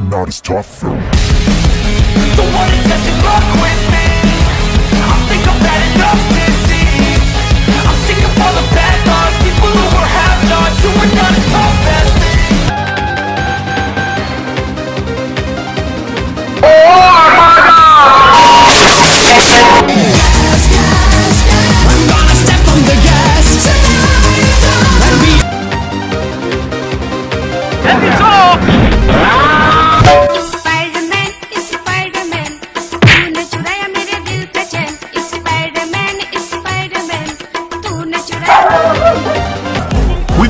thoughts You were not as tough though. Don't wanna test your luck with me. I think I'm bad enough to see I'm sick of all the bad thoughts, people who were half thoughts Who were not as tough as me. I'm gonna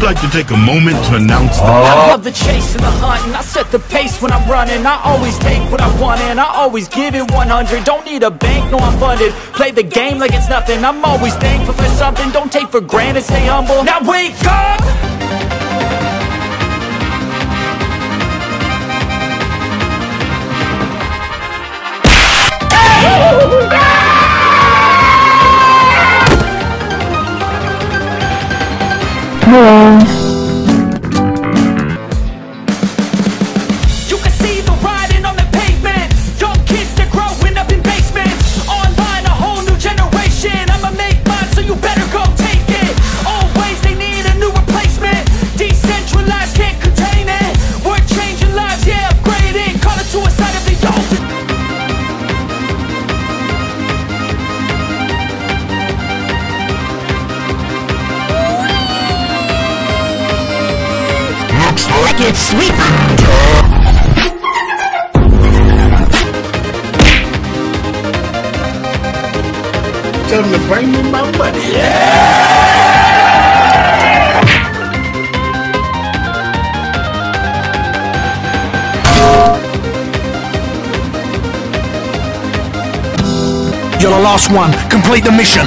We'd like to take a moment to announce the oh. I love the chase and the hunt and I set the pace when I'm running. I always take what I want and I always give it 100 Don't need a bank, no I'm funded. Play the game like it's nothing. I'm always thankful for something. Don't take for granted, stay humble. Now wake up! You like sweet Tell them to bring me my money. You're the last one. Complete the mission.